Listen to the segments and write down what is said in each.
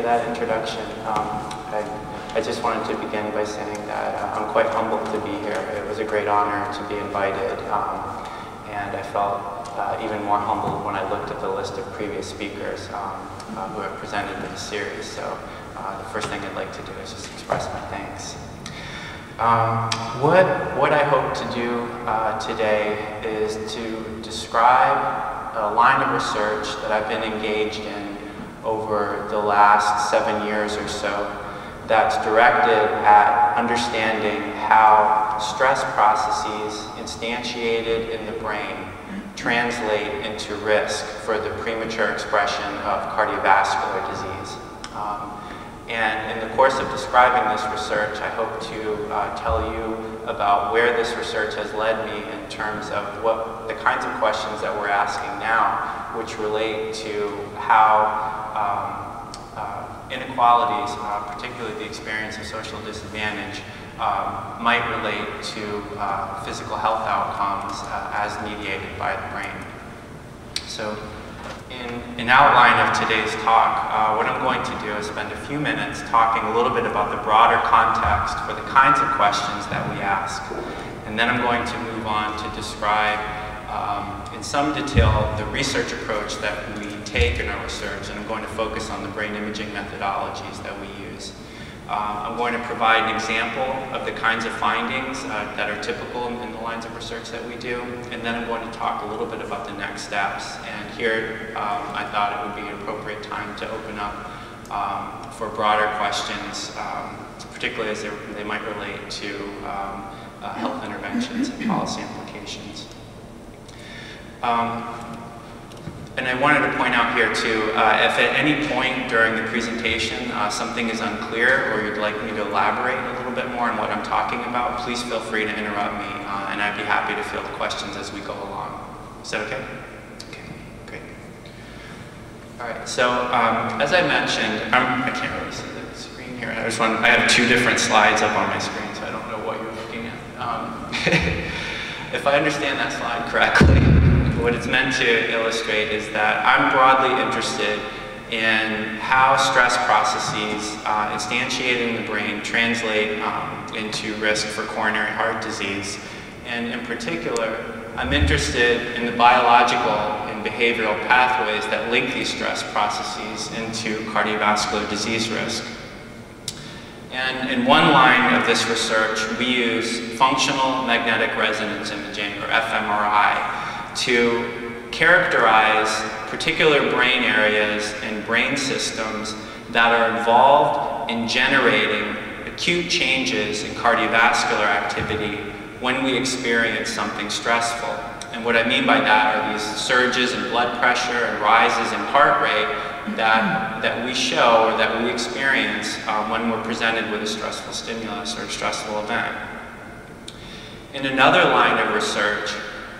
for that introduction. Um, I, I, just wanted to begin by saying that uh, I'm quite humbled to be here. It was a great honor to be invited, um, and I felt uh, even more humbled when I looked at the list of previous speakers um, uh, who have presented in the series. So uh, the first thing I'd like to do is just express my thanks. Um, what, what I hope to do uh, today is to describe a line of research that I've been engaged in over the last seven years or so that's directed at understanding how stress processes instantiated in the brain translate into risk for the premature expression of cardiovascular disease. Um, and in the course of describing this research, I hope to uh, tell you about where this research has led me in terms of what the kinds of questions that we're asking now, which relate to how um, uh, inequalities, uh, particularly the experience of social disadvantage, um, might relate to uh, physical health outcomes uh, as mediated by the brain. So in an outline of today's talk, uh, what I'm going to do is spend a few minutes talking a little bit about the broader context for the kinds of questions that we ask. And then I'm going to move on to describe um, in some detail the research approach that we take in our research, and I'm going to focus on the brain imaging methodologies that we use. Uh, I'm going to provide an example of the kinds of findings uh, that are typical in, the lines of research that we do, and then I'm going to talk a little bit about the next steps. And here, um, I thought it would be an appropriate time to open up um, for broader questions, um, particularly as they, they, might relate to um, uh, health interventions and policy implications. Um, and I wanted to point out here too, uh, if at any point during the presentation uh, something is unclear or you'd like me to elaborate a little bit more on what I'm talking about, please feel free to interrupt me uh, and I'd be happy to field questions as we go along. Is that okay? Okay, great. All right, so um, as I mentioned, I'm, I can not really see the screen here. I just want, I have two different slides up on my screen, so I don't know what you're looking at. Um, if I understand that slide correctly, what it's meant to illustrate is that I'm broadly interested in how stress processes uh, instantiated in the brain translate um, into risk for coronary heart disease. And in particular, I'm interested in the biological and behavioral pathways that link these stress processes into cardiovascular disease risk. And in one line of this research, we use functional magnetic resonance imaging, or fMRI, to characterize particular brain areas and brain systems that are involved in generating acute changes in cardiovascular activity when we experience something stressful. And what I mean by that are these surges in blood pressure and rises in heart rate that, that we show or that we experience uh, when we're presented with a stressful stimulus or a stressful event. In another line of research,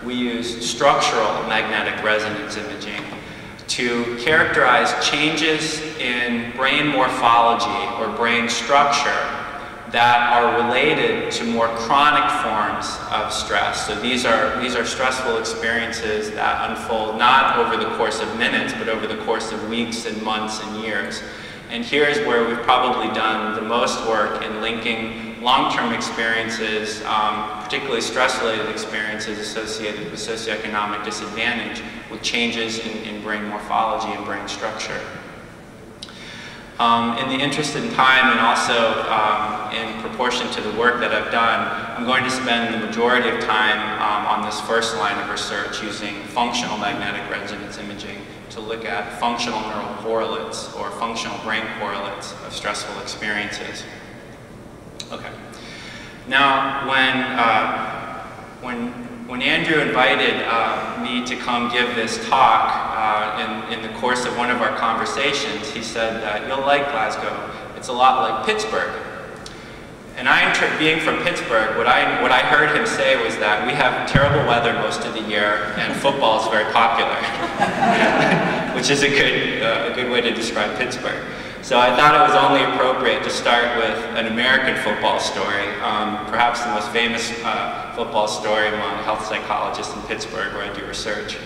we use structural magnetic resonance imaging to characterize changes in brain morphology or brain structure that are related to more chronic forms of stress. So these are, these are stressful experiences that unfold not over the course of minutes, but over the course of weeks and months and years. And here's where we've probably done the most work in linking long-term experiences, um, particularly stress-related experiences associated with socioeconomic disadvantage with changes in, in brain morphology and brain structure. Um, in the interest in time and also um, in proportion to the work that I've done, I'm going to spend the majority of time um, on this first line of research using functional magnetic resonance imaging to look at functional neural correlates or functional brain correlates of stressful experiences. Okay. Now, when, uh, when, when Andrew invited uh, me to come give this talk uh, in, in the course of one of our conversations, he said, that you'll like Glasgow. It's a lot like Pittsburgh. And I, being from Pittsburgh, what I, what I heard him say was that we have terrible weather most of the year and football is very popular, which is a good, uh, a good way to describe Pittsburgh. So I thought it was only appropriate to start with an American football story, um, perhaps the most famous uh, football story among health psychologists in Pittsburgh where I do research.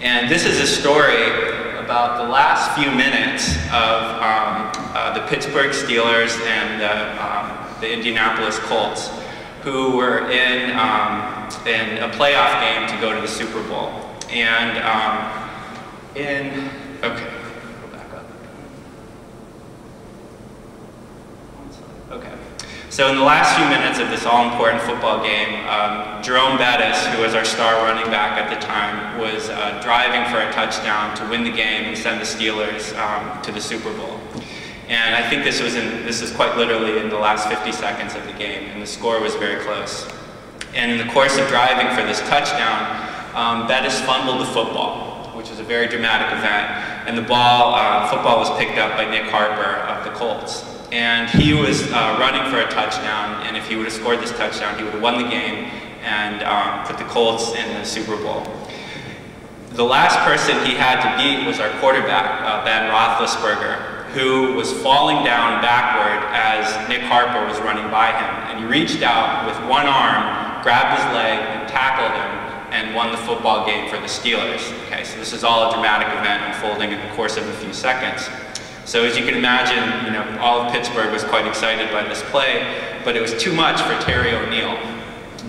And this is a story about the last few minutes of um, uh, the Pittsburgh Steelers and the, um, the, Indianapolis Colts, who were in, um, in a playoff game to go to the Super Bowl. And um, in, okay, go back up. Okay. So in the last few minutes of this all-important football game, um, Jerome Bettis, who was our star running back at the time, was uh, driving for a touchdown to win the game and send the Steelers um, to the Super Bowl. And I think this was in, this is quite literally in the last 50 seconds of the game, and the score was very close. And in the course of driving for this touchdown, um, Bettis fumbled the football, which was a very dramatic event, and the ball, uh, football was picked up by Nick Harper of the Colts and he was uh, running for a touchdown, and if he would have scored this touchdown, he would have won the game and um, put the Colts in the Super Bowl. The last person he had to beat was our quarterback, uh, Ben Roethlisberger, who was falling down backward as Nick Harper was running by him, and he reached out with one arm, grabbed his leg, and tackled him, and won the football game for the Steelers. Okay, so this is all a dramatic event unfolding in the course of a few seconds. So as you can imagine, you know, all of Pittsburgh was quite excited by this play, but it was too much for Terry O'Neill,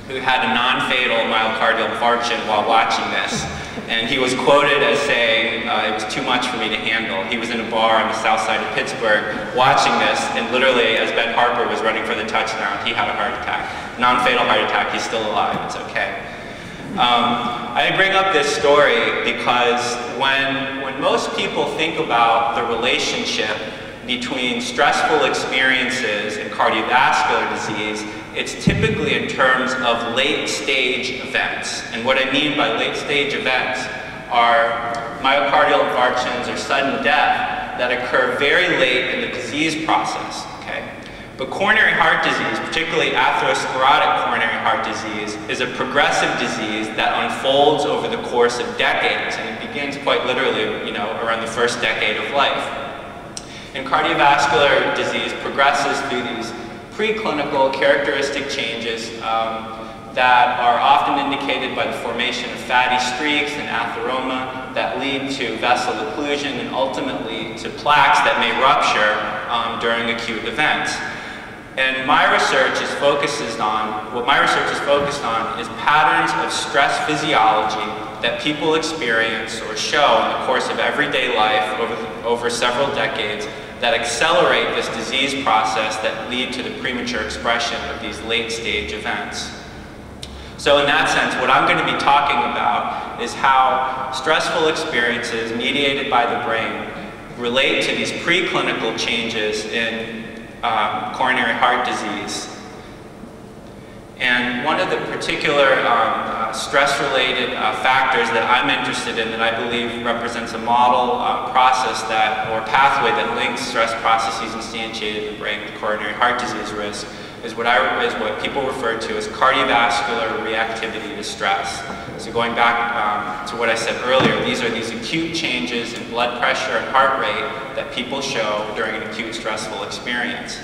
who had a non-fatal myocardial infarction while watching this. And he was quoted as saying, uh, it was too much for me to handle. He was in a bar on the south side of Pittsburgh watching this, and literally, as Ben Harper was running for the touchdown, he had a heart attack. Non-fatal heart attack, he's still alive, it's okay. Um, I bring up this story because when, when most people think about the relationship between stressful experiences and cardiovascular disease, it's typically in terms of late stage events. And what I mean by late stage events are myocardial infarctions or sudden death that occur very late in the disease process. But coronary heart disease, particularly atherosclerotic coronary heart disease, is a progressive disease that unfolds over the course of decades, and it begins quite literally, you know, around the first decade of life. And cardiovascular disease progresses through these preclinical characteristic changes um, that are often indicated by the formation of fatty streaks and atheroma that lead to vessel occlusion and ultimately to plaques that may rupture um, during acute events. And my research is focuses on, what my research is focused on is patterns of stress physiology that people experience or show in the course of everyday life over, over several decades that accelerate this disease process that lead to the premature expression of these late stage events. So in that sense, what I'm going to be talking about is how stressful experiences mediated by the brain relate to these preclinical changes in um, coronary heart disease. And one of the particular um, uh, stress-related uh, factors that I'm interested in that I believe represents a model uh, process that, or pathway that links stress processes instantiated in the brain with coronary heart disease risk is what, I, is what people refer to as cardiovascular reactivity to stress. So going back um, to what I said earlier, these are these acute changes in blood pressure and heart rate that people show during an acute stressful experience.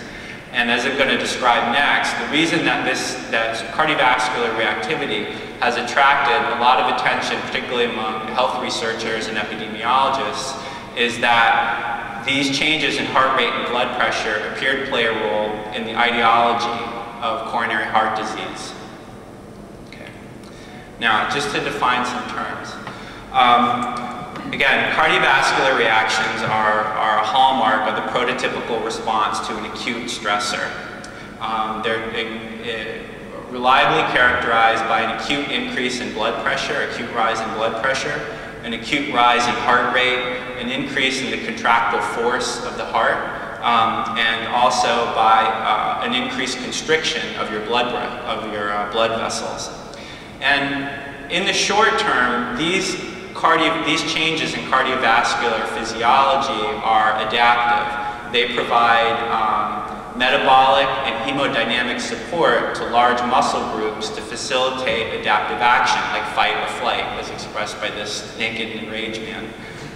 And as I'm going to describe next, the reason that this that cardiovascular reactivity has attracted a lot of attention, particularly among health researchers and epidemiologists, is that these changes in heart rate and blood pressure appear to play a role in the etiology of coronary heart disease. Okay. Now, just to define some terms. Um, again, cardiovascular reactions are, are a hallmark of the prototypical response to an acute stressor. Um, they're reliably characterized by an acute increase in blood pressure, acute rise in blood pressure, an acute rise in heart rate, an increase in the contractile force of the heart, um, and also by uh, an increased constriction of your blood, of your uh, blood vessels. And in the short term, these, cardio, these changes in cardiovascular physiology are adaptive. They provide um, metabolic and hemodynamic support to large muscle groups to facilitate adaptive action, like fight or flight, as expressed by this naked and enraged man.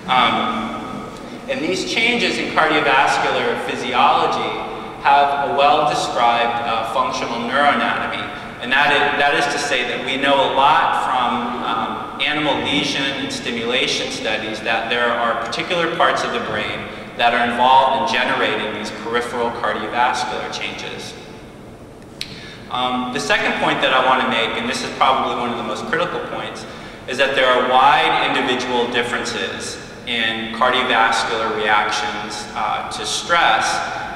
Um, and these changes in cardiovascular physiology have a well-described uh, functional neuroanatomy and that is, that is to say that we know a lot from um, animal lesion and stimulation studies that there are particular parts of the brain that are involved in generating these peripheral cardiovascular changes. Um, the second point that I want to make, and this is probably one of the most critical points, is that there are wide individual differences in cardiovascular reactions uh, to stress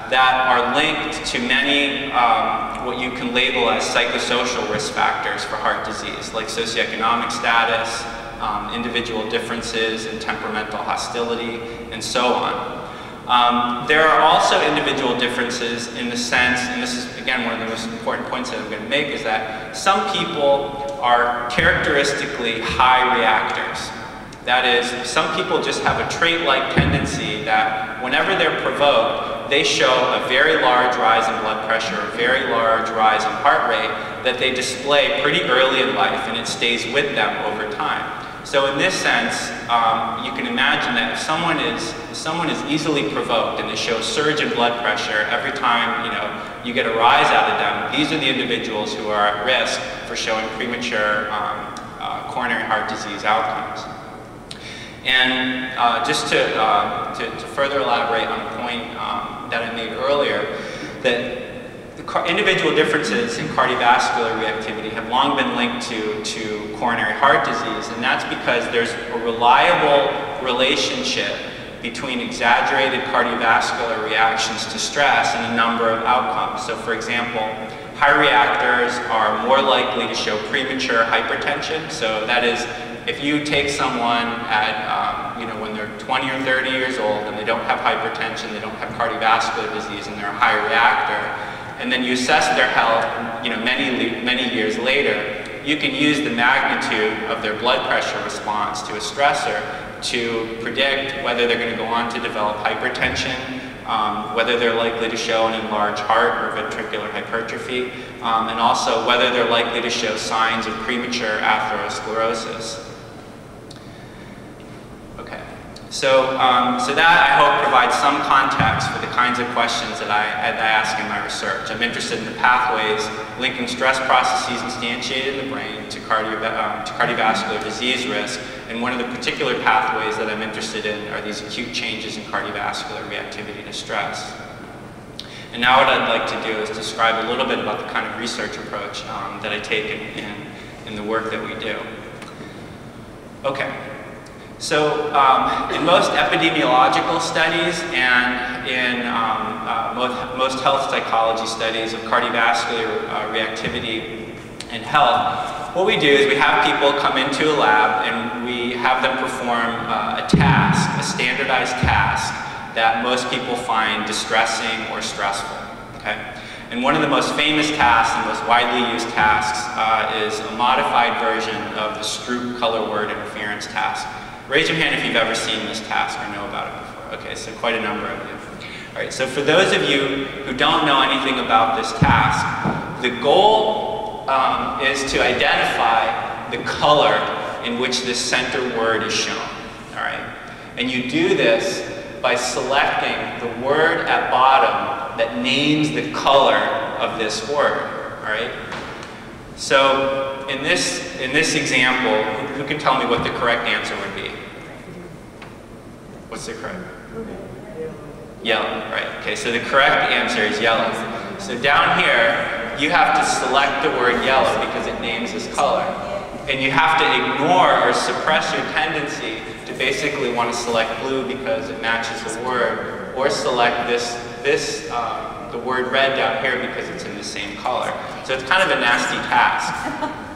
that are linked to many um, what you can label as psychosocial risk factors for heart disease, like socioeconomic status, um, individual differences in temperamental hostility, and so on. Um, there are also individual differences in the sense, and this is again one of the most important points that I'm going to make, is that some people are characteristically high reactors. That is, some people just have a trait-like tendency that whenever they're provoked, they show a very large rise in blood pressure, a very large rise in heart rate that they display pretty early in life and it stays with them over time. So in this sense, um, you can imagine that if someone is if someone is easily provoked and they show surge in blood pressure every time you know you get a rise out of them, these are the individuals who are at risk for showing premature um, uh, coronary heart disease outcomes. And uh, just to, uh, to, to, further elaborate on a point um, that I made earlier, that individual differences in cardiovascular reactivity have long been linked to, to coronary heart disease, and that's because there's a reliable relationship between exaggerated cardiovascular reactions to stress and a number of outcomes. So for example, high reactors are more likely to show premature hypertension. So that is, if you take someone at, um, you know, when they're 20 or 30 years old and they don't have hypertension, they don't have cardiovascular disease, and they're a high reactor, and then you assess their health, you know, many, many years later, you can use the magnitude of their blood pressure response to a stressor to predict whether they're going to go on to develop hypertension, um, whether they're likely to show an enlarged heart or ventricular hypertrophy, um, and also whether they're likely to show signs of premature atherosclerosis. So, um, so that I hope provides some context for the kinds of questions that I, I ask in my research. I'm interested in the pathways linking stress processes instantiated in the brain to, cardio, um, to cardiovascular disease risk, and one of the particular pathways that I'm interested in are these acute changes in cardiovascular reactivity to stress. And now what I'd like to do is describe a little bit about the kind of research approach um, that I take in, in, in the work that we do. Okay, so um, in most epidemiological studies and in um, uh, most, most, health psychology studies of cardiovascular uh, reactivity and health, what we do is we have people come into a lab and we have them perform uh, a task, a standardized task that most people find distressing or stressful. Okay? And one of the most famous tasks and most widely used tasks uh, is a modified version of the Stroop color word interference task. Raise your hand if you've ever seen this task or know about it before. Okay, so quite a number of you. All right, so for those of you who don't know anything about this task, the goal um, is to identify the color in which this center word is shown. All right, and you do this by selecting the word at bottom that names the color of this word. All right. So in this in this example, who can tell me what the correct answer would be? What's the correct? Yellow, right. Okay, so the correct answer is yellow. So down here, you have to select the word yellow because it names this color. And you have to ignore or suppress your tendency to basically want to select blue because it matches the word, or select this, this um, the word red down here because it's in the same color. So it's kind of a nasty task.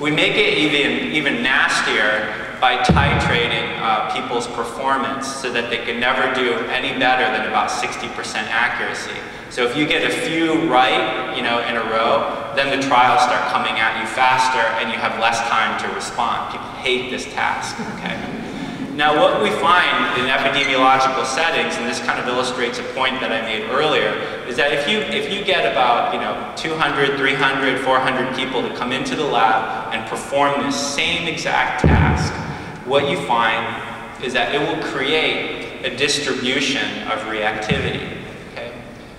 We make it even, even nastier by titrating uh, people's performance so that they can never do any better than about 60% accuracy. So if you get a few right, you know, in a row, then the trials start coming at you faster and you have less time to respond. People hate this task, okay? Now what we find in epidemiological settings, and this kind of illustrates a point that I made earlier, is that if you, if you get about you know, 200, 300, 400 people to come into the lab and perform this same exact task, what you find is that it will create a distribution of reactivity. Okay?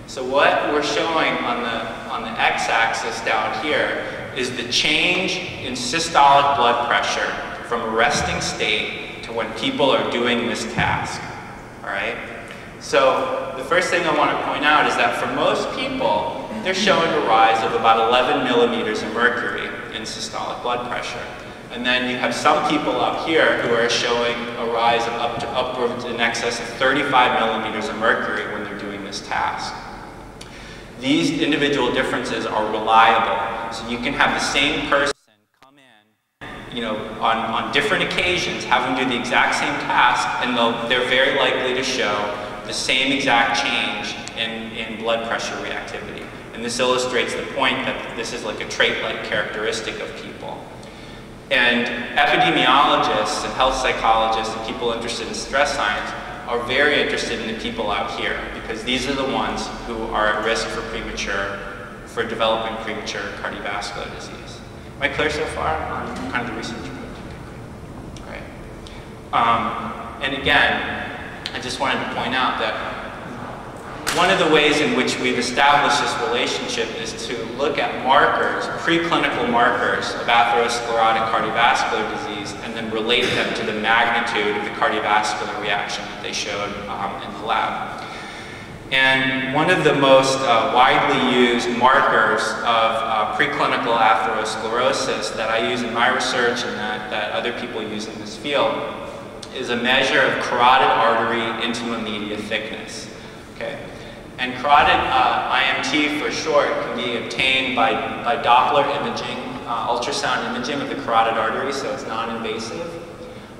So what we're showing on the, on the x-axis down here is the change in systolic blood pressure from a resting state to when people are doing this task, all right? So the first thing I want to point out is that for most people, they're showing a rise of about 11 millimeters of mercury in systolic blood pressure. And then you have some people up here who are showing a rise of up to upwards in excess of 35 millimeters of mercury when they're doing this task. These individual differences are reliable. So you can have the same person you know, on, on different occasions, have them do the exact same task, and they're very likely to show the same exact change in, in blood pressure reactivity. And this illustrates the point that this is like a trait-like characteristic of people. And epidemiologists and health psychologists and people interested in stress science are very interested in the people out here because these are the ones who are at risk for premature, for developing premature cardiovascular disease. Am I clear so far on kind of the research? Great. Um, and again, I just wanted to point out that one of the ways in which we've established this relationship is to look at markers, preclinical markers of atherosclerotic cardiovascular disease, and then relate them to the magnitude of the cardiovascular reaction that they showed um, in the lab. And one of the most uh, widely used markers of uh, preclinical atherosclerosis that I use in my research and that, that other people use in this field is a measure of carotid artery intima thickness. Okay. And carotid uh, IMT for short can be obtained by, by Doppler imaging, uh, ultrasound imaging of the carotid artery, so it's non-invasive.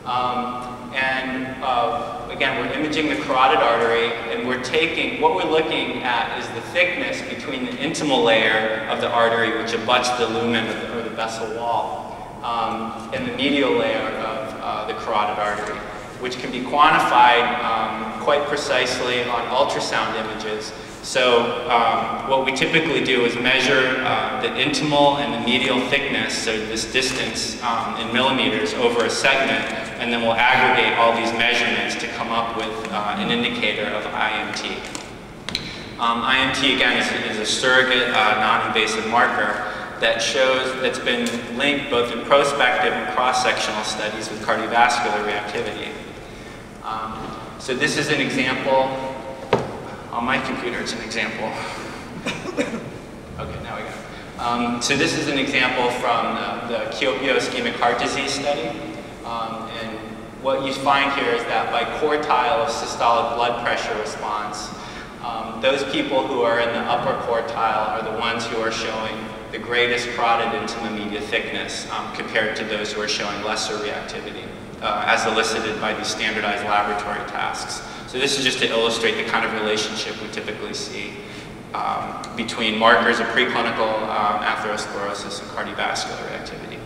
Um, and uh, again, we're imaging the carotid artery and we're taking, what we're looking at is the thickness between the intimal layer of the artery, which abuts the lumen or the vessel wall, um, and the medial layer of uh, the carotid artery, which can be quantified um, quite precisely on ultrasound images. So um, what we typically do is measure uh, the intimal and the medial thickness, so this distance um, in millimeters over a segment, and then we'll aggregate all these measurements to come up with uh, an indicator of IMT. Um, IMT, again, is, is a surrogate uh, non-invasive marker that shows, that's been linked both in prospective and cross-sectional studies with cardiovascular reactivity. Um, so this is an example. On my computer, it's an example. okay, now we it. Um, so this is an example from the, the Kuopio ischemic heart disease study. Um, and what you find here is that by quartile of systolic blood pressure response, um, those people who are in the upper quartile are the ones who are showing the greatest carotid intima media thickness um, compared to those who are showing lesser reactivity uh, as elicited by these standardized laboratory tasks. So this is just to illustrate the kind of relationship we typically see um, between markers of preclinical um, atherosclerosis and cardiovascular activity.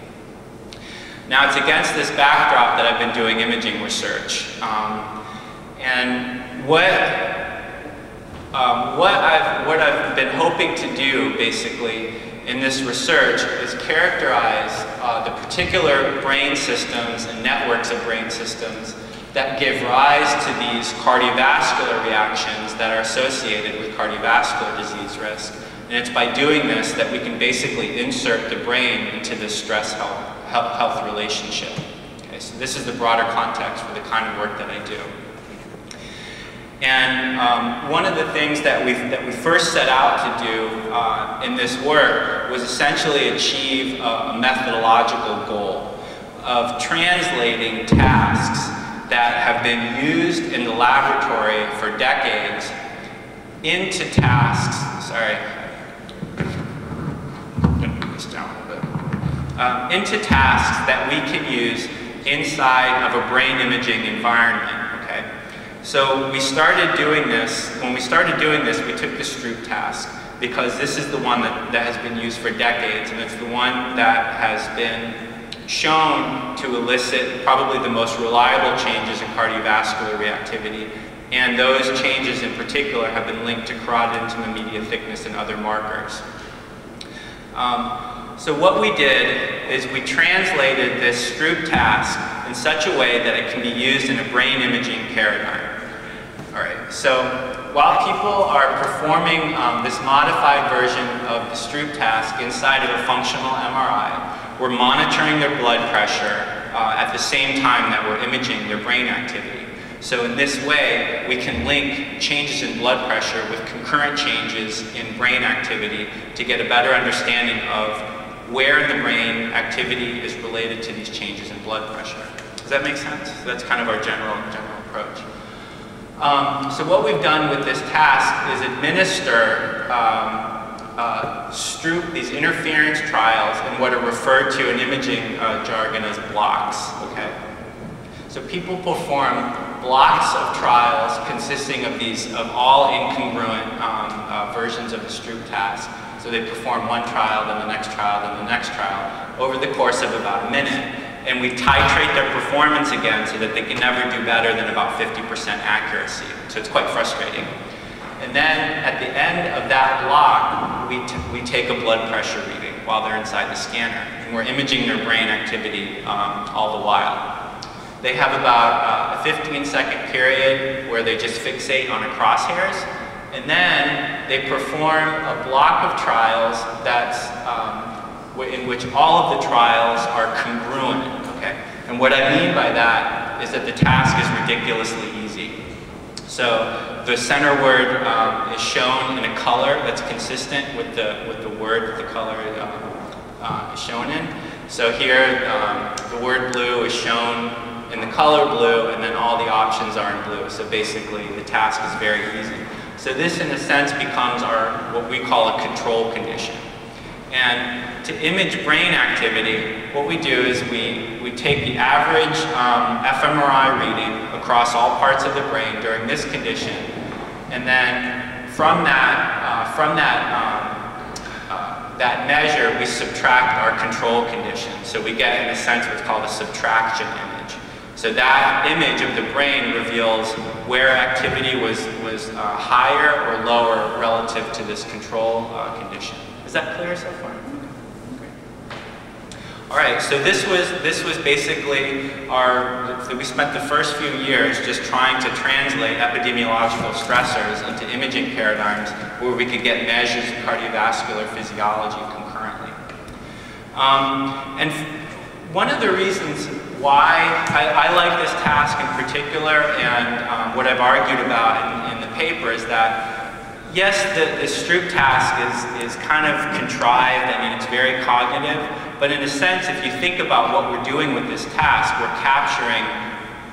Now it's against this backdrop that I've been doing imaging research. Um, and what, um, what, I've, what I've been hoping to do basically in this research is characterize uh, the particular brain systems and networks of brain systems that give rise to these cardiovascular reactions that are associated with cardiovascular disease risk. And it's by doing this that we can basically insert the brain into this stress health, health relationship. Okay, so this is the broader context for the kind of work that I do. And um, one of the things that we that we first set out to do uh, in this work was essentially achieve a methodological goal of translating tasks that have been used in the laboratory for decades into tasks, sorry, this down a bit, um, into tasks that we can use inside of a brain imaging environment. Okay? So we started doing this, when we started doing this, we took the Stroop task because this is the one that, that has been used for decades and it's the one that has been shown to elicit probably the most reliable changes in cardiovascular reactivity and those changes in particular have been linked to carotid intima media thickness and other markers. Um, so what we did is we translated this Stroop task in such a way that it can be used in a brain imaging paradigm. All right, so while people are performing um, this modified version of the Stroop task inside of a functional MRI, we're monitoring their blood pressure uh, at the same time that we're imaging their brain activity. So in this way, we can link changes in blood pressure with concurrent changes in brain activity to get a better understanding of where in the brain activity is related to these changes in blood pressure. Does that make sense? That's kind of our general, general approach. Um, so what we've done with this task is administer um, uh, Stroop, these interference trials in what are referred to in imaging uh, jargon as blocks, okay? So people perform blocks of trials consisting of these, of all incongruent um, uh, versions of the Stroop task. So they perform one trial, then the next trial, then the next trial, over the course of about a minute. And we titrate their performance again so that they can never do better than about 50% accuracy. So it's quite frustrating. And then at the end of that block, we, we take a blood pressure reading while they're inside the scanner. And we're imaging their brain activity um, all the while. They have about uh, a 15 second period where they just fixate on a crosshairs. And then they perform a block of trials that's um, in which all of the trials are congruent. Okay? And what I mean by that is that the task is ridiculously easy. So the center word um, is shown in a color that's consistent with the, with the word that the color uh, uh, is shown in. So here, um, the word blue is shown in the color blue, and then all the options are in blue. So basically, the task is very easy. So this, in a sense, becomes our what we call a control condition. And to image brain activity, what we do is we, we take the average um, fMRI reading across all parts of the brain during this condition, and then from that, uh, from that, um, uh, that measure, we subtract our control condition. So we get, in a sense, what's called a subtraction image. So that image of the brain reveals where activity was, was uh, higher or lower relative to this control uh, condition. Is that clear so far? All right, so this was this was basically our. We spent the first few years just trying to translate epidemiological stressors into imaging paradigms where we could get measures of cardiovascular physiology concurrently. Um, and one of the reasons why I, I, like this task in particular, and um, what I've argued about in, in the paper, is that yes, the, the Stroop task is, is kind of contrived. I mean, it's very cognitive. But in a sense, if you think about what we're doing with this task, we're capturing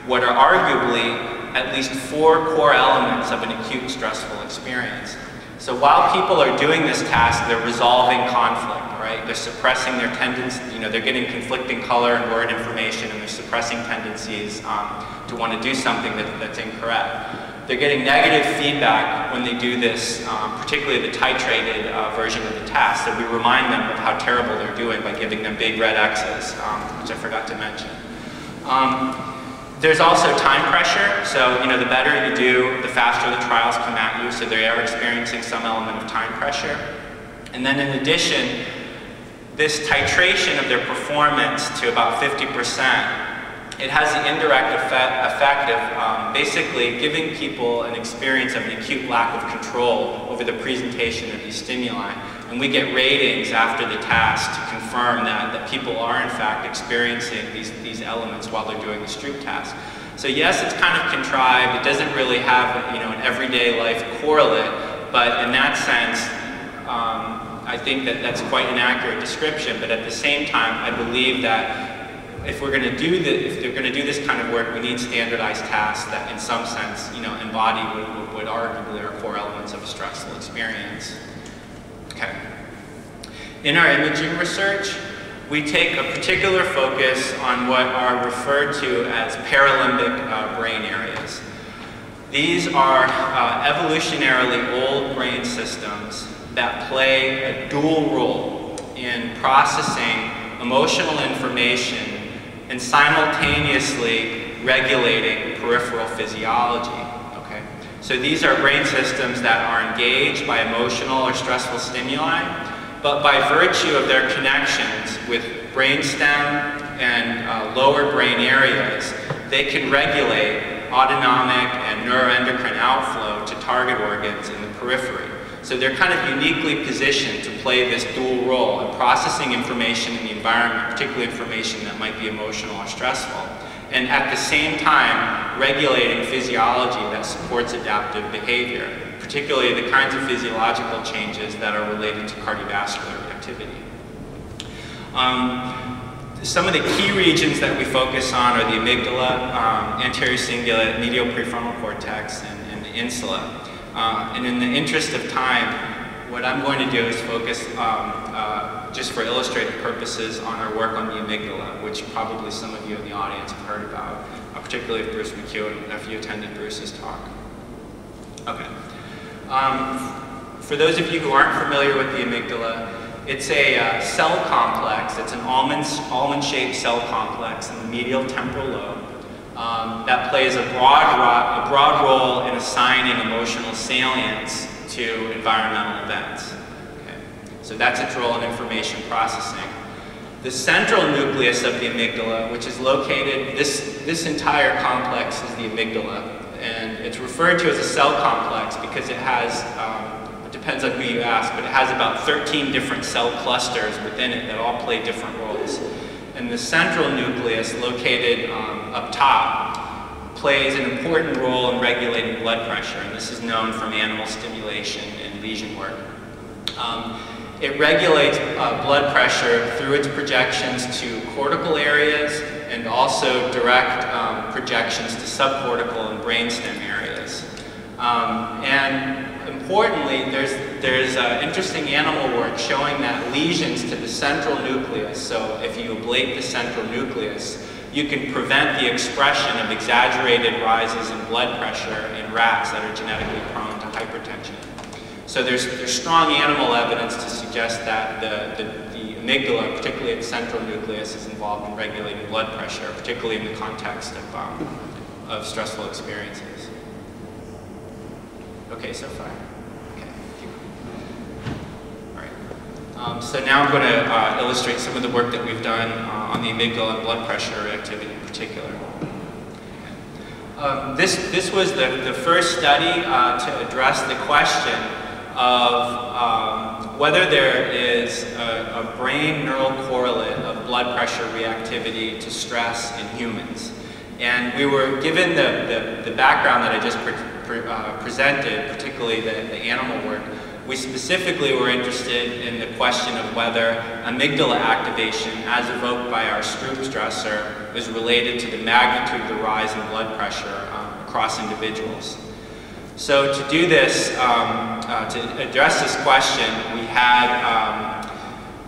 what are arguably at least four core elements of an acute stressful experience. So while people are doing this task, they're resolving conflict, right? They're suppressing their tendencies, you know, they're getting conflicting color and word information and they're suppressing tendencies um, to want to do something that, that's incorrect. They're getting negative feedback when they do this, um, particularly the titrated uh, version of the task, so we remind them of how terrible they're doing by giving them big red X's, um, which I forgot to mention. Um, there's also time pressure, so you know the better you do, the faster the trials come at you, so they are experiencing some element of time pressure. And then in addition, this titration of their performance to about 50% it has the indirect effect, effect of um, basically giving people an experience of an acute lack of control over the presentation of these stimuli. And we get ratings after the task to confirm that, that people are in fact experiencing these, these elements while they're doing the Stroop task. So yes, it's kind of contrived. It doesn't really have you know, an everyday life correlate, but in that sense, um, I think that that's quite an accurate description, but at the same time, I believe that if we're going to do the, if they're going to do this kind of work, we need standardized tasks that, in some sense, you know, embody what, what arguably are core elements of a stressful experience. Okay. In our imaging research, we take a particular focus on what are referred to as paralimbic uh, brain areas. These are uh, evolutionarily old brain systems that play a dual role in processing emotional information and simultaneously regulating peripheral physiology. Okay? So these are brain systems that are engaged by emotional or stressful stimuli, but by virtue of their connections with brainstem and uh, lower brain areas, they can regulate autonomic and neuroendocrine outflow to target organs in the periphery. So they're kind of uniquely positioned to play this dual role in processing information in the environment, particularly information that might be emotional or stressful, and at the same time regulating physiology that supports adaptive behavior, particularly the kinds of physiological changes that are related to cardiovascular activity. Um, some of the key regions that we focus on are the amygdala, um, anterior cingulate, medial prefrontal cortex, and, and the insula. Uh, and in the interest of time, what I'm going to do is focus, um, uh, just for illustrative purposes, on our work on the amygdala, which probably some of you in the audience have heard about, uh, particularly if Bruce McEwen, if you attended Bruce's talk. Okay. Um, for those of you who aren't familiar with the amygdala, it's a uh, cell complex. It's an almond-shaped almond cell complex in the medial temporal lobe um, that plays a broad, a broad role in assigning emotional salience to environmental events. Okay. So that's its role in information processing. The central nucleus of the amygdala, which is located, this, this entire complex is the amygdala. And it's referred to as a cell complex because it has um, depends on who you ask, but it has about 13 different cell clusters within it that all play different roles. And the central nucleus, located um, up top, plays an important role in regulating blood pressure, and this is known from animal stimulation and lesion work. Um, it regulates uh, blood pressure through its projections to cortical areas and also direct um, projections to subcortical and brainstem areas. Um, and importantly, there's, there's uh, interesting animal work showing that lesions to the central nucleus, so if you ablate the central nucleus, you can prevent the expression of exaggerated rises in blood pressure in rats that are genetically prone to hypertension. So there's, there's strong animal evidence to suggest that the, the, the amygdala, particularly its central nucleus, is involved in regulating blood pressure, particularly in the context of, um, of stressful experiences. Okay, so far. Um, so now I'm going to uh, illustrate some of the work that we've done uh, on the amygdala and blood pressure activity in particular. Um, this, this was the, the first study uh, to address the question of um, whether there is a, a, brain neural correlate of blood pressure reactivity to stress in humans. And we were given the, the, the background that I just pre pre uh, presented, particularly the, the animal work, we specifically were interested in the question of whether amygdala activation, as evoked by our Stroop stressor, is related to the magnitude of the rise in blood pressure um, across individuals. So to do this, um, uh, to address this question, we had, um,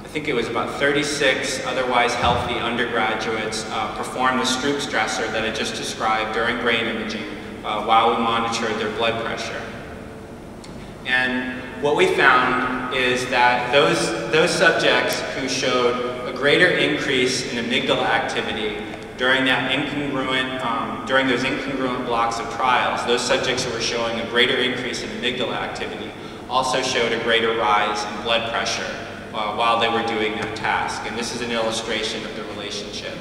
I think it was about 36 otherwise healthy undergraduates uh, perform the Stroop stressor that I just described during brain imaging uh, while we monitored their blood pressure. And what we found is that those, those subjects who showed a greater increase in amygdala activity during that incongruent, um, during those incongruent blocks of trials, those subjects who were showing a greater increase in amygdala activity also showed a greater rise in blood pressure uh, while they were doing that task. And this is an illustration of the relationship.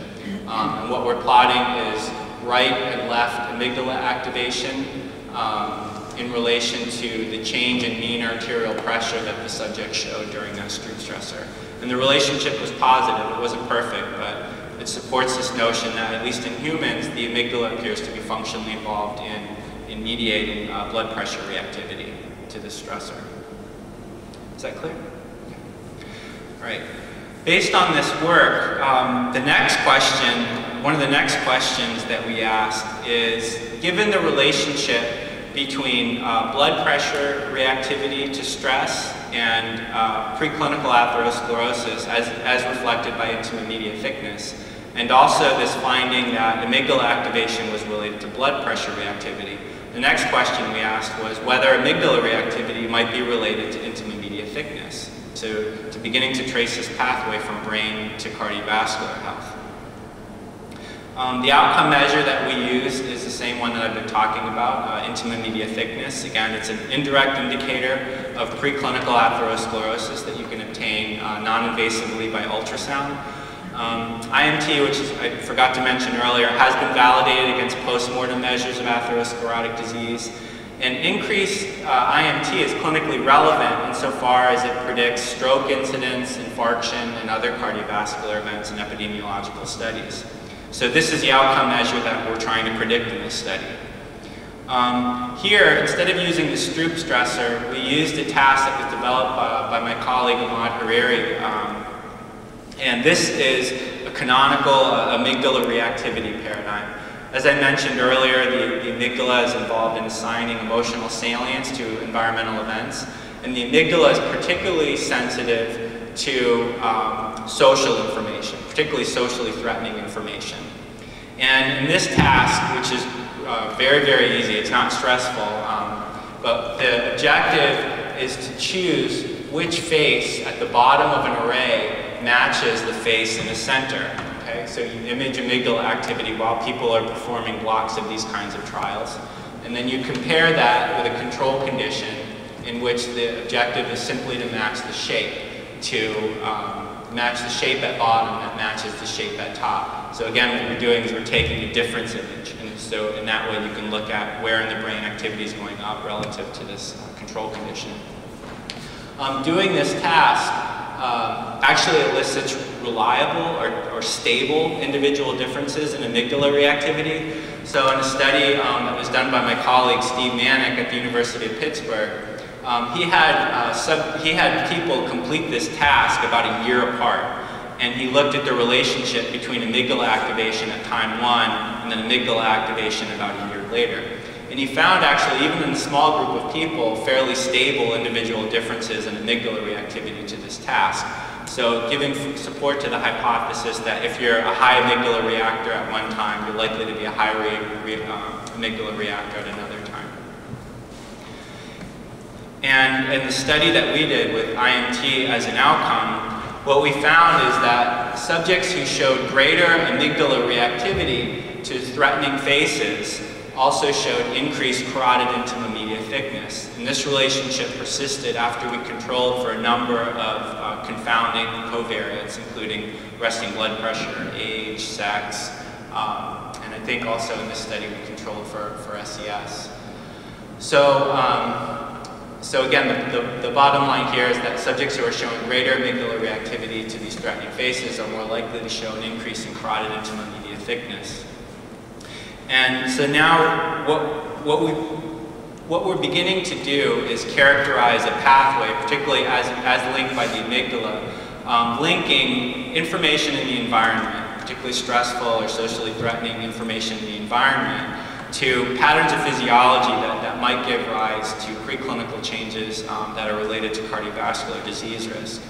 Um, and what we're plotting is right and left amygdala activation um, in relation to the change in mean arterial pressure that the subject showed during that Stroop stressor. And the relationship was positive. It wasn't perfect, but it supports this notion that, at least in humans, the amygdala appears to be functionally involved in, in mediating uh, blood pressure reactivity to the stressor. Is that clear? All right. Based on this work, um, the next question, one of the next questions that we asked is, given the relationship between uh, blood pressure reactivity to stress and uh, preclinical atherosclerosis as, as reflected by intima media thickness. And also this finding that amygdala activation was related to blood pressure reactivity. The next question we asked was whether amygdala reactivity might be related to intima media thickness. So to beginning to trace this pathway from brain to cardiovascular health. Um, the outcome measure that we use is the same one that I've been talking about, uh, intima media thickness. Again, it's an indirect indicator of preclinical atherosclerosis that you can obtain uh, non-invasively by ultrasound. Um, IMT, which I forgot to mention earlier, has been validated against post-mortem measures of atherosclerotic disease. And increased uh, IMT is clinically relevant insofar as it predicts stroke incidence, infarction, and other cardiovascular events in epidemiological studies. So this is the outcome measure that we're trying to predict in this study. Um, here, instead of using the Stroop stressor, we used a task that was developed by, by my colleague Ahmad Hariri. Um, and this is a canonical uh, amygdala reactivity paradigm. As I mentioned earlier, the, the amygdala is involved in assigning emotional salience to environmental events. And the amygdala is particularly sensitive to um, social information, particularly socially threatening information. And in this task, which is uh, very, very easy, it's not stressful, um, but the objective is to choose which face at the bottom of an array matches the face in the center. Okay, so you image amygdala activity while people are performing blocks of these kinds of trials. And then you compare that with a control condition in which the objective is simply to match the shape to um, match the shape at bottom that matches the shape at top. So again, what we're doing is we're taking a difference image. And so in that way, you can look at where in the brain activity is going up relative to this uh, control condition. Um, doing this task uh, actually elicits reliable or, or, stable individual differences in amygdala reactivity. So in a study um, that was done by my colleague Steve Manuck at the University of Pittsburgh, um, he, had, uh, sub, he had people complete this task about a year apart. And he looked at the relationship between amygdala activation at time one and then amygdala activation about a year later. And he found actually, even in a small group of people, fairly stable individual differences in amygdala reactivity to this task. So giving support to the hypothesis that if you're a high amygdala reactor at one time, you're likely to be a high re re uh, amygdala reactor at another. And in the study that we did with IMT as an outcome, what we found is that subjects who showed greater amygdala reactivity to threatening faces also showed increased carotid intima thickness. And this relationship persisted after we controlled for a number of uh, confounding covariates, including resting blood pressure, age, sex, um, and I think also in this study we controlled for, for SES. So um, so again, the, the, the, bottom line here is that subjects who are showing greater amygdala reactivity to these threatening faces are more likely to show an increase in carotid intima media thickness. And so now what, what, we, what we're beginning to do is characterize a pathway, particularly as, as linked by the amygdala, um, linking information in the environment, particularly stressful or socially threatening information in the environment, to patterns of physiology that, that might give rise to preclinical changes um, that are related to cardiovascular disease risk.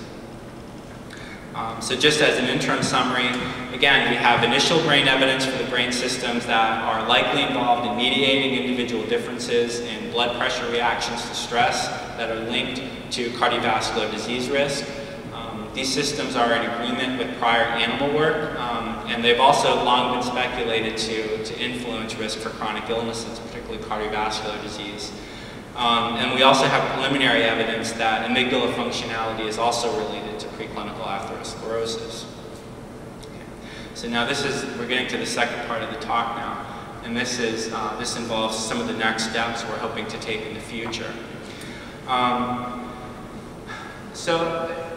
Um, so just as an interim summary, again, we have initial brain evidence for the brain systems that are likely involved in mediating individual differences in blood pressure reactions to stress that are linked to cardiovascular disease risk. Um, these systems are in agreement with prior animal work, um, and they've also long been speculated to, to influence risk for chronic illnesses, particularly cardiovascular disease. Um, and we also have preliminary evidence that amygdala functionality is also related to preclinical atherosclerosis. So now this is, we're getting to the second part of the talk now. And this is, uh, this involves some of the next steps we're hoping to take in the future. Um, so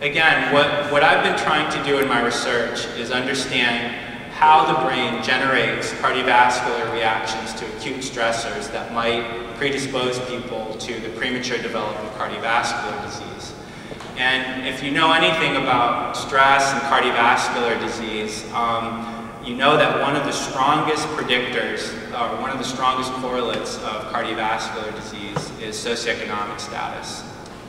again, what, what I've been trying to do in my research is understand how the brain generates cardiovascular reactions to acute stressors that might predispose people to the premature development of cardiovascular disease. And if you know anything about stress and cardiovascular disease, um, you know that one of the strongest predictors, or one of the strongest correlates of cardiovascular disease is socioeconomic status.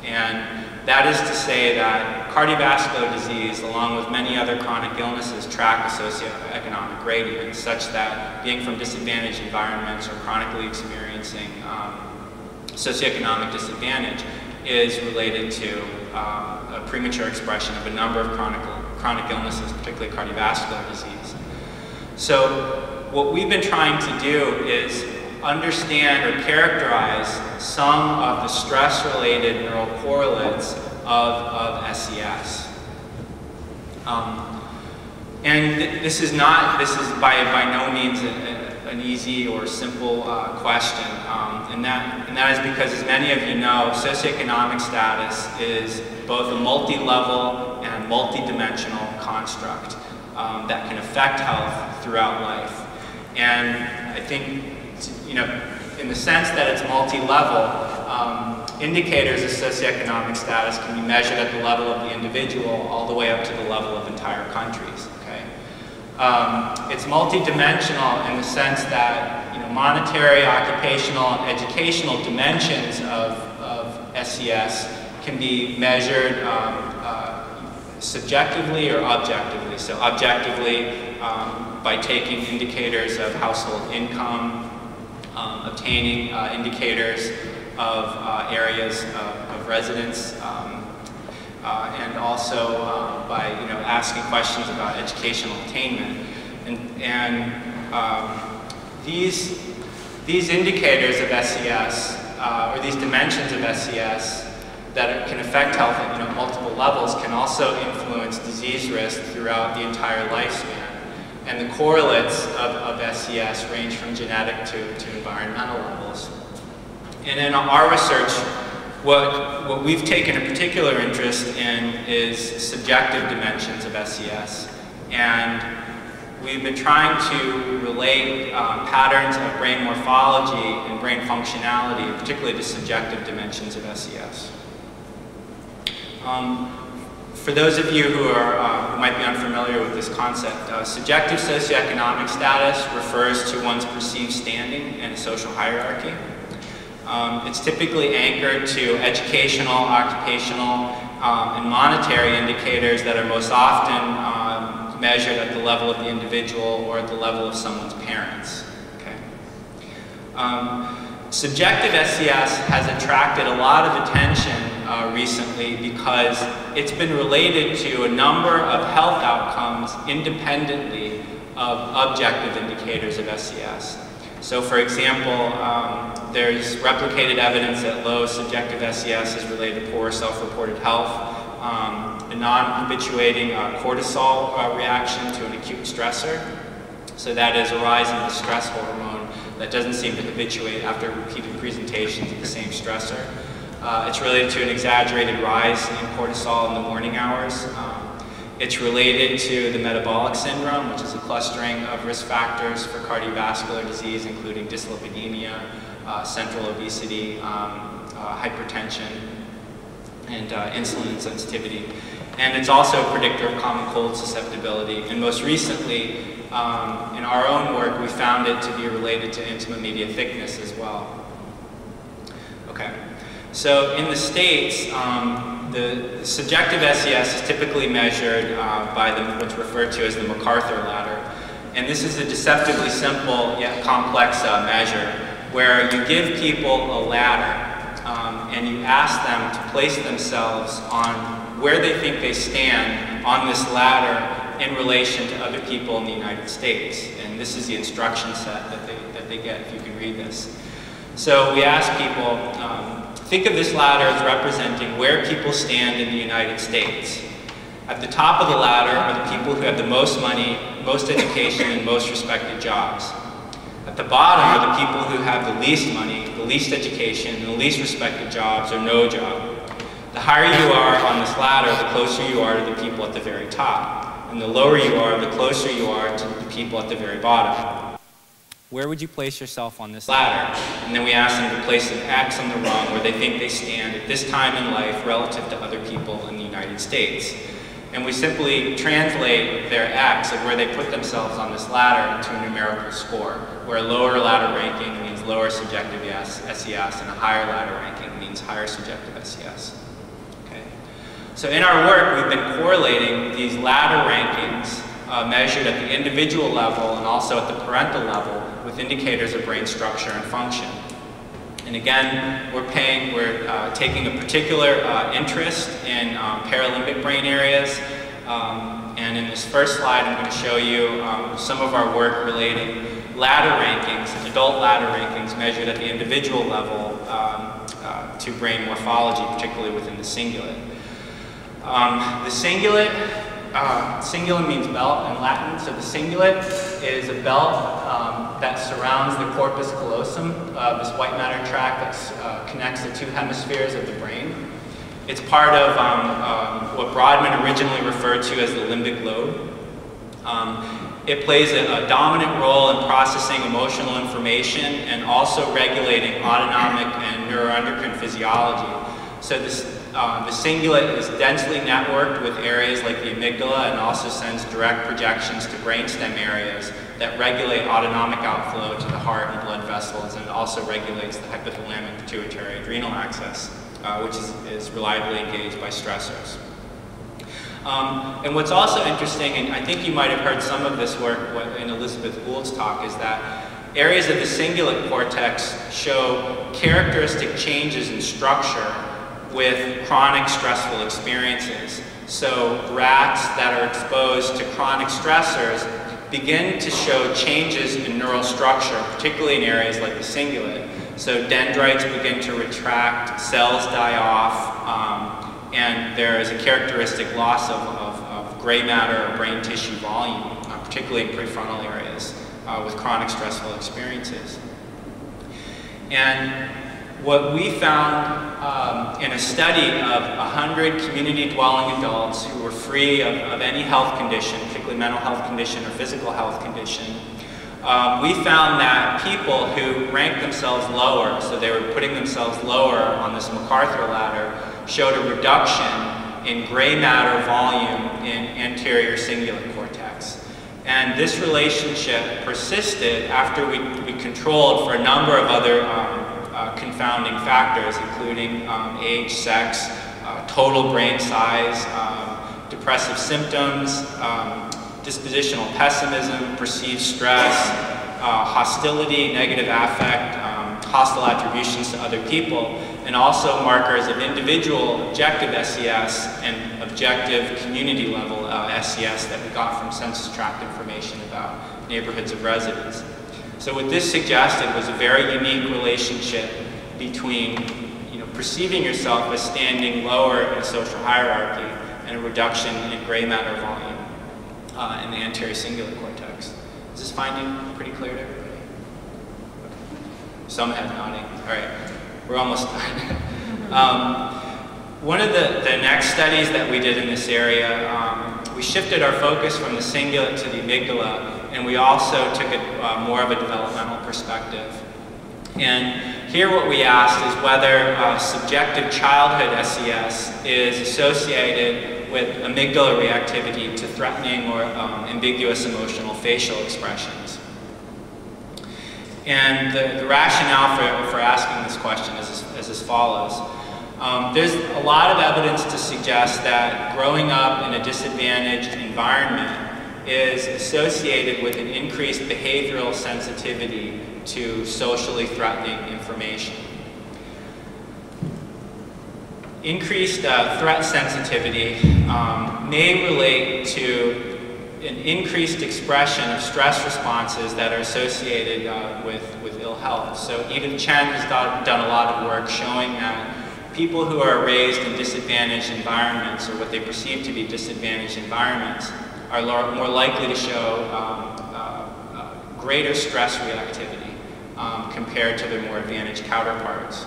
And that is to say that cardiovascular disease, along with many other chronic illnesses, track a socioeconomic gradient such that being from disadvantaged environments or chronically experiencing um, socioeconomic disadvantage is related to um, a premature expression of a number of chronic, chronic illnesses, particularly cardiovascular disease. So what we've been trying to do is understand or characterize some of the stress-related neural correlates of, of SES. Um, and th this is not, this is by, by no means a, an easy or simple uh, question, um, and, that, and that is because, as many of you know, socioeconomic status is both a multi-level and multi-dimensional construct um, that can affect health throughout life. And I think, you know, in the sense that it's multi-level, um, indicators of socioeconomic status can be measured at the level of the individual all the way up to the level of entire countries. Okay, um, It's multidimensional in the sense that you know, monetary, occupational, and educational dimensions of, of SES can be measured um, uh, subjectively or objectively. So objectively, um, by taking indicators of household income, um, obtaining uh, indicators of uh, areas of, of residence, um, uh, and also uh, by you know asking questions about educational attainment. And, and um, these, these indicators of SES, uh, or these dimensions of SES, that can affect health at you know, multiple levels can also influence disease risk throughout the entire lifespan. And the correlates of, of SES range from genetic to, to environmental levels. And in our research, what, what we've taken a particular interest in is subjective dimensions of SES. And we've been trying to relate um, patterns of brain morphology and brain functionality, particularly to subjective dimensions of SES. Um, for those of you who, are, uh, who might be unfamiliar with this concept, uh, subjective socioeconomic status refers to one's perceived standing in a social hierarchy. Um, it's typically anchored to educational, occupational, um, and monetary indicators that are most often um, measured at the level of the individual or at the level of someone's parents. Okay. Um, subjective SES has attracted a lot of attention uh, recently because it's been related to a number of health outcomes independently of objective indicators of SES. So for example, um, there's replicated evidence that low subjective SES is related to poor self-reported health, um, a non-habituating uh, cortisol uh, reaction to an acute stressor. So that is a rise in the stress hormone that doesn't seem to habituate after repeated presentations of the same stressor. Uh, it's related to an exaggerated rise in cortisol in the morning hours. Um, it's related to the metabolic syndrome, which is a clustering of risk factors for cardiovascular disease, including dyslipidemia, uh, central obesity, um, uh, hypertension, and uh, insulin sensitivity. And it's also a predictor of common cold susceptibility. And most recently, um, in our own work, we found it to be related to intima media thickness as well. Okay. So in the States, um, the subjective SES is typically measured uh, by the, what's referred to as the MacArthur ladder. And this is a deceptively simple yet complex uh, measure where you give people a ladder um, and you ask them to place themselves on where they think they stand on this ladder in relation to other people in the United States. And this is the instruction set that they, that they get if you can read this. So we ask people, um, Think of this ladder as representing where people stand in the United States. At the top of the ladder are the people who have the most money, most education, and most respected jobs. At the bottom are the people who have the least money, the least education, the least respected jobs or no job. The higher you are on this ladder, the closer you are to the people at the very top. And the lower you are, the closer you are to the people at the very bottom where would you place yourself on this ladder? And then we ask them to place an X on the rung where they think they stand at this time in life relative to other people in the United States. And we simply translate their X of where they put themselves on this ladder into a numerical score, where a lower ladder ranking means lower subjective SES and a higher ladder ranking means higher subjective SES. Okay. So in our work, we've been correlating these ladder rankings uh, measured at the individual level and also at the parental level indicators of brain structure and function. And again, we're paying, we're uh, taking a particular uh, interest in um, paralimbic brain areas. Um, and in this first slide, I'm going to show you um, some of our work relating ladder rankings, adult ladder rankings measured at the individual level um, uh, to brain morphology, particularly within the cingulate. Um, the cingulate uh, cingulum means belt in Latin, so the cingulate is a belt um, that surrounds the corpus callosum, uh, this white matter tract that uh, connects the two hemispheres of the brain. It's part of um, um, what Brodmann originally referred to as the limbic lobe. Um, it plays a, a, dominant role in processing emotional information and also regulating autonomic and neuroendocrine physiology. So this, uh, the cingulate is densely networked with areas like the amygdala and also sends direct projections to brainstem areas that regulate autonomic outflow to the heart and blood vessels and also regulates the hypothalamic pituitary adrenal axis, uh, which is, is reliably engaged by stressors. Um, and what's also interesting, and I think you might have heard some of this work in Elizabeth Gould's talk, is that areas of the cingulate cortex show characteristic changes in structure with chronic stressful experiences. So rats that are exposed to chronic stressors begin to show changes in neural structure, particularly in areas like the cingulate. So dendrites begin to retract, cells die off, um, and there is a characteristic loss of, of, of gray matter or brain tissue volume, uh, particularly in prefrontal areas uh, with chronic stressful experiences. And what we found um, in a study of 100 community-dwelling adults who were free of, of, any health condition, particularly mental health condition or physical health condition, um, we found that people who ranked themselves lower, so they were putting themselves lower on this MacArthur ladder, showed a reduction in gray matter volume in anterior cingulate cortex. And this relationship persisted after we, we controlled for a number of other um, uh, confounding factors, including um, age, sex, uh, total brain size, um, depressive symptoms, um, dispositional pessimism, perceived stress, uh, hostility, negative affect, um, hostile attributions to other people, and also markers of individual objective SES and objective community level uh, SES that we got from census tract information about neighborhoods of residence. So what this suggested was a very unique relationship between you know, perceiving yourself as standing lower in a social hierarchy and a reduction in gray matter volume uh, in the anterior cingulate cortex. Is this finding pretty clear to everybody? Some have nodding. All right. We're almost done. um, one of the, the next studies that we did in this area, um, we shifted our focus from the cingulate to the amygdala, and we also took a, uh, more of a developmental perspective. And here what we asked is whether uh, subjective childhood SES is associated with amygdala reactivity to threatening or um, ambiguous emotional facial expressions. And the, the rationale for, for asking this question is as, is as follows. Um, there's a lot of evidence to suggest that growing up in a disadvantaged environment is associated with an increased behavioral sensitivity to socially threatening information. Increased uh, threat sensitivity um, may relate to an increased expression of stress responses that are associated uh, with, with ill health. So Edith Chen has done, done a lot of work showing that people who are raised in disadvantaged environments or what they perceive to be disadvantaged environments are more likely to show um, uh, uh, greater stress reactivity um, compared to their more advantaged counterparts.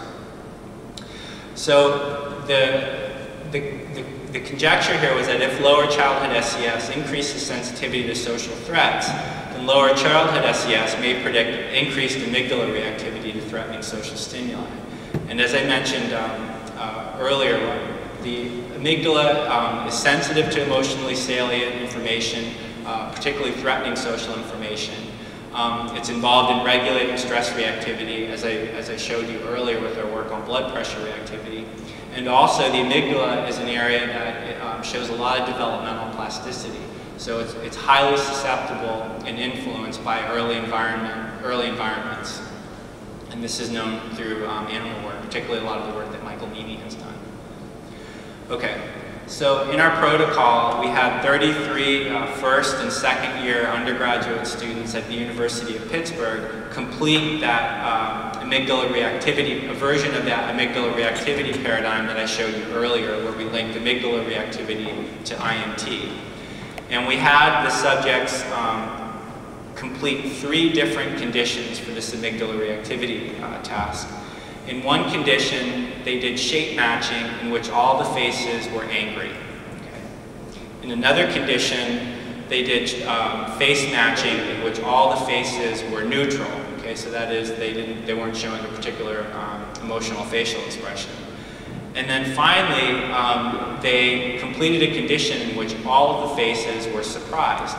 So the, the, the the conjecture here was that if lower childhood SES increases sensitivity to social threats, then lower childhood SES may predict increased amygdala reactivity to threatening social stimuli. And as I mentioned um, uh, earlier, the amygdala um, is sensitive to emotionally salient information, uh, particularly threatening social information. Um, it's involved in regulating stress reactivity, as I, as I showed you earlier with our work on blood pressure reactivity. And also the amygdala is an area that um, shows a lot of developmental plasticity. So it's, it's highly susceptible and influenced by early environment, early environments. And this is known through um, animal work, particularly a lot of the work that Michael Meaney has done. Okay, so in our protocol, we had 33 uh, first and second year undergraduate students at the University of Pittsburgh complete that um, amygdala reactivity, a version of that amygdala reactivity paradigm that I showed you earlier, where we linked amygdala reactivity to IMT. And we had the subjects um, complete three different conditions for this amygdala reactivity uh, task. In one condition, they did shape matching in which all the faces were angry. In another condition, they did um, face matching in which all the faces were neutral. Okay, so that is they didn't they weren't showing a particular um, emotional facial expression. And then finally, um, they completed a condition in which all of the faces were surprised.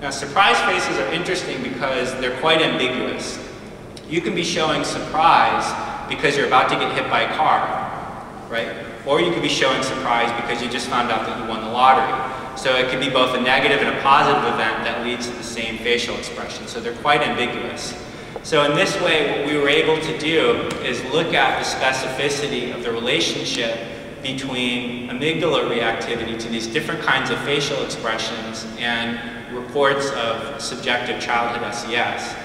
Now, surprise faces are interesting because they're quite ambiguous. You can be showing surprise because you're about to get hit by a car, right? Or you could be showing surprise because you just found out that you won the lottery. So it could be both a negative and a positive event that leads to the same facial expression. So they're quite ambiguous. So in this way, what we were able to do is look at the specificity of the relationship between amygdala reactivity to these different kinds of facial expressions and reports of subjective childhood SES.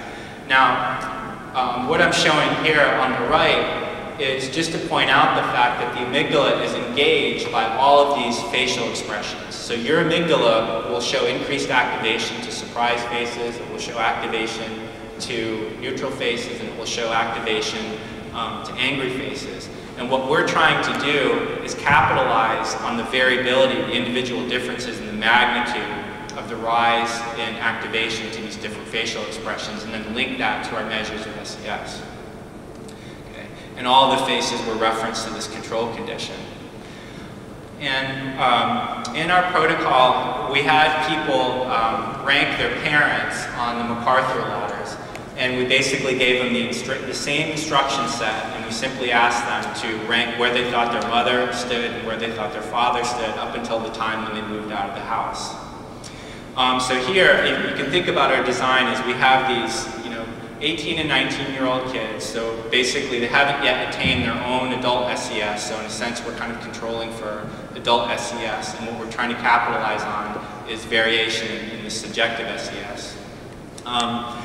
Now, um, what I'm showing here on the right is just to point out the fact that the amygdala is engaged by all of these facial expressions. So your amygdala will show increased activation to surprise faces, it will show activation to neutral faces, and it will show activation um, to angry faces. And what we're trying to do is capitalize on the variability, the individual differences in the magnitude the rise in activation to these different facial expressions and then link that to our measures of SES. Okay. And all the faces were referenced to this control condition. And um, in our protocol, we had people um, rank their parents on the MacArthur ladders. And we basically gave them the, the, same instruction set, and we simply asked them to rank where they thought their mother stood and where they thought their father stood up until the time when they moved out of the house. Um, so here, you can think about our design as we have these, you know, 18 and 19 year old kids. So basically, they haven't yet attained their own adult SES. So in a sense, we're kind of controlling for adult SES. And what we're trying to capitalize on is variation in the subjective SES. Um,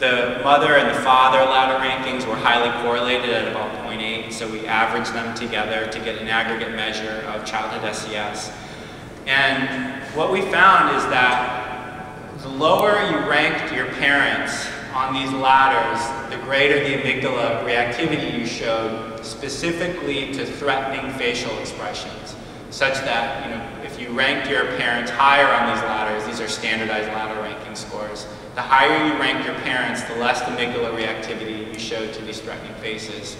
the mother and the father ladder rankings were highly correlated at about 0.8, so we averaged them together to get an aggregate measure of childhood SES. And what we found is that the lower you ranked your parents on these ladders, the greater the amygdala reactivity you showed specifically to threatening facial expressions, such that, you know, if you ranked your parents higher on these ladders, these are standardized ladder ranking scores, the higher you rank your parents, the less amygdala reactivity you showed to these threatening faces.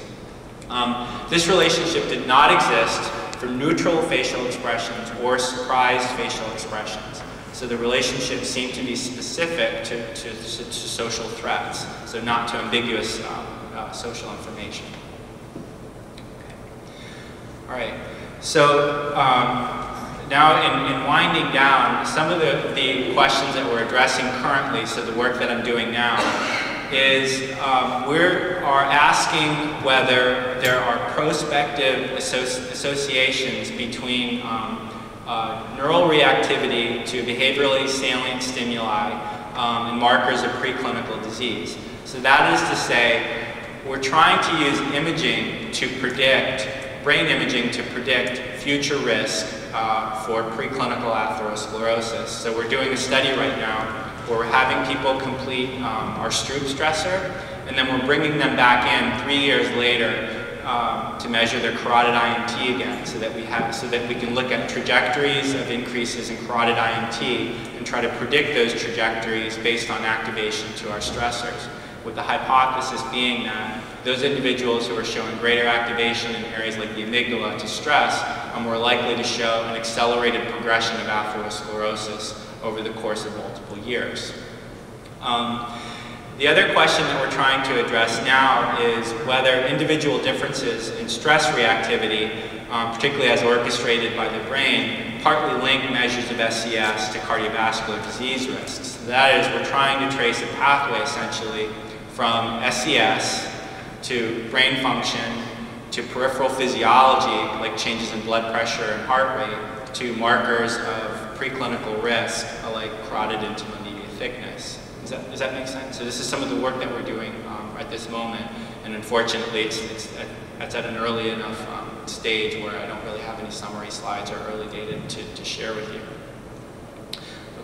Um, this relationship did not exist for neutral facial expressions or surprised facial expressions. So the relationship seemed to be specific to, to, to, social threats, so not to ambiguous um, uh, social information. Okay. All right, so um, now in, in, winding down, some of the, the questions that we're addressing currently, so the work that I'm doing now, is um, we are asking whether there are prospective associ associations between um, uh, neural reactivity to behaviorally salient stimuli um, and markers of preclinical disease. So that is to say, we're trying to use imaging to predict, brain imaging to predict future risk uh, for preclinical atherosclerosis. So we're doing a study right now where we're having people complete um, our Stroop stressor, and then we're bringing them back in three years later um, to measure their carotid IMT again, so that we have, so that we can look at trajectories of increases in carotid IMT and try to predict those trajectories based on activation to our stressors. With the hypothesis being that those individuals who are showing greater activation in areas like the amygdala to stress are more likely to show an accelerated progression of atherosclerosis over the course of multiple years. Um, the other question that we're trying to address now is whether individual differences in stress reactivity, um, particularly as orchestrated by the brain, partly link measures of SES to cardiovascular disease risks. That is, we're trying to trace a pathway essentially from SES to brain function to peripheral physiology like changes in blood pressure and heart rate to markers of preclinical risk, like carotid intima thickness. Does that, does that make sense? So this is some of the work that we're doing um, at this moment, and unfortunately, it's, it's at, at an early enough um, stage where I don't really have any summary slides or early data to, to share with you.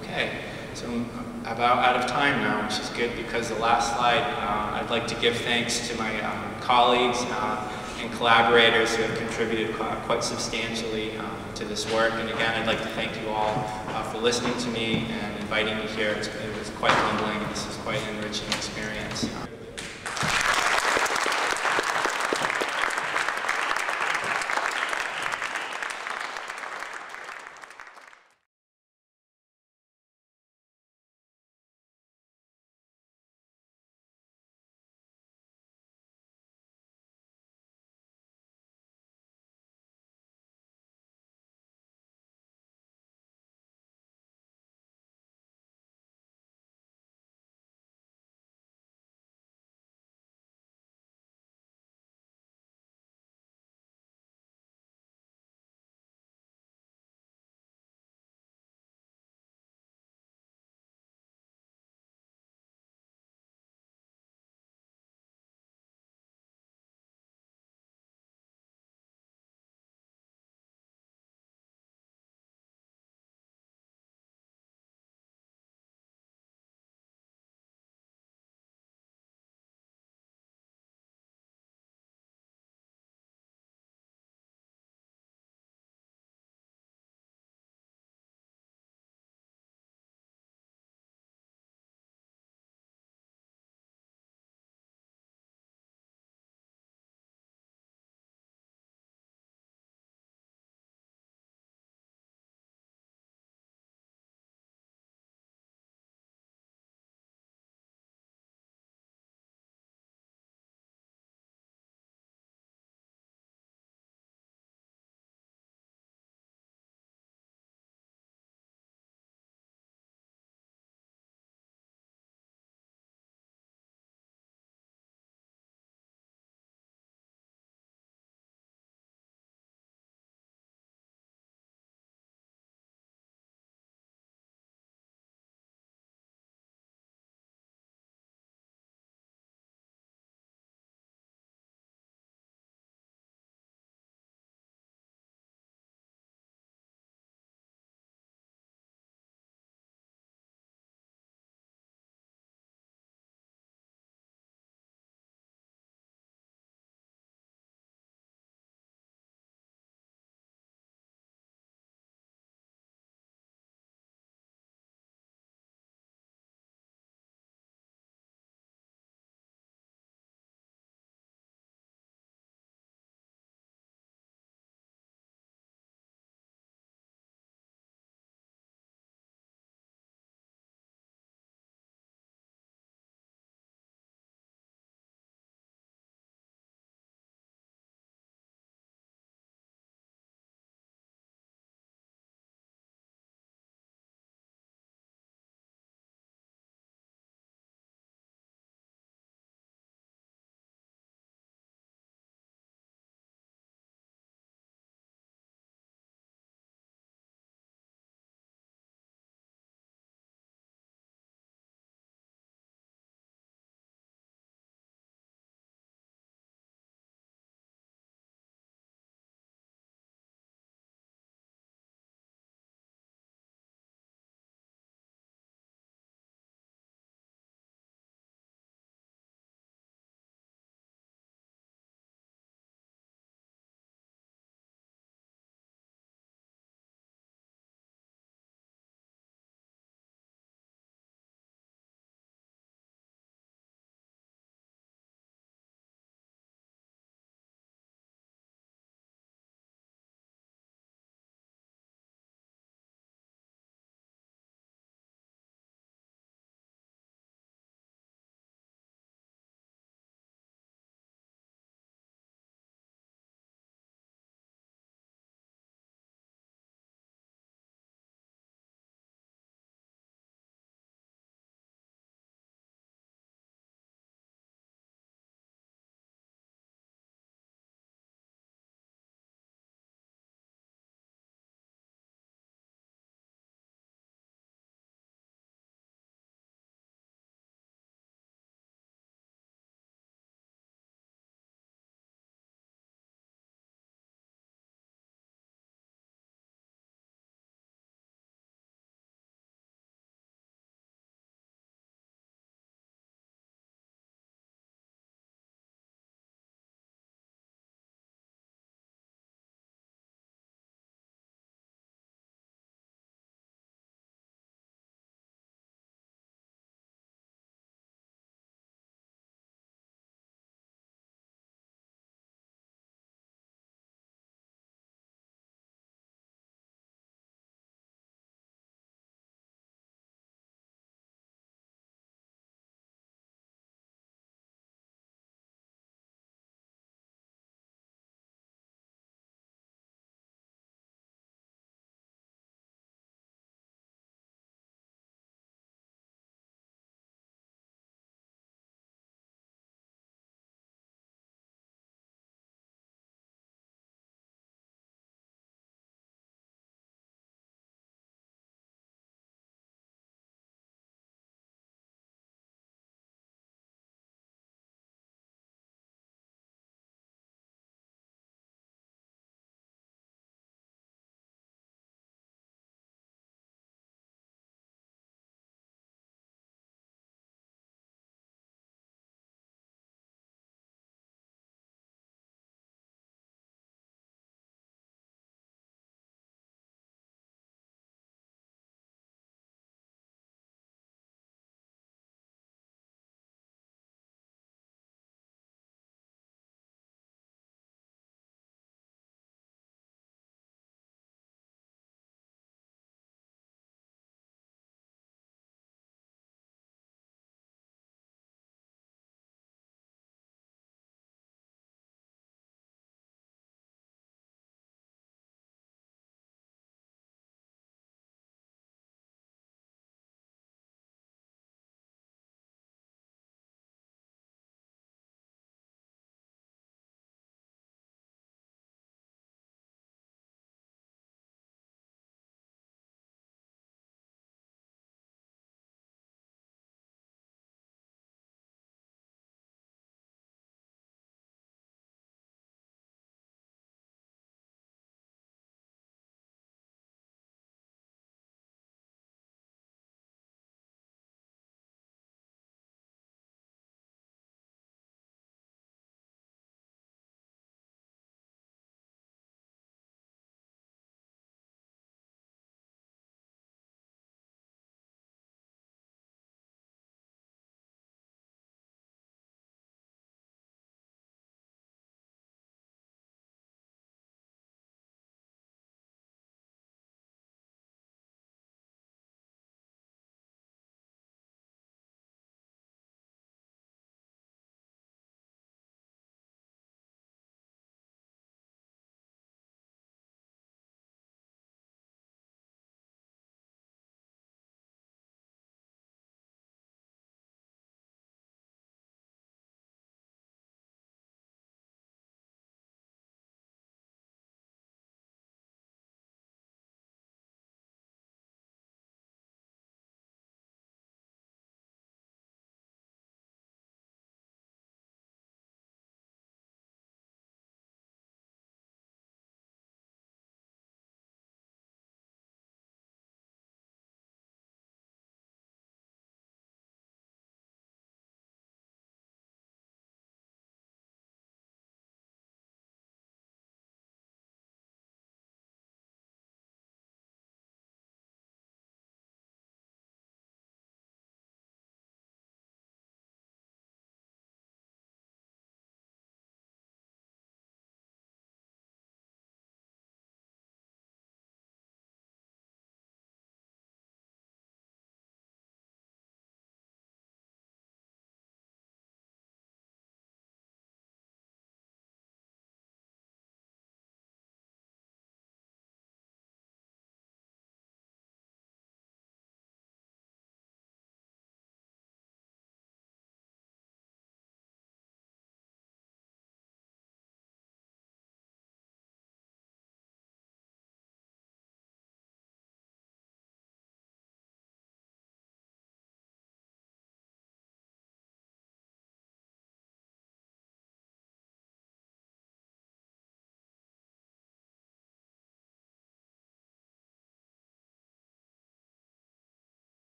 Okay, so I'm about out of time now, which is good because the last slide, uh, I'd like to give thanks to my um, colleagues uh, and collaborators who have contributed quite, substantially um, to this work. And again, I'd like to thank you all uh, for listening to me and inviting me here. It was quite humbling this is quite an enriching experience.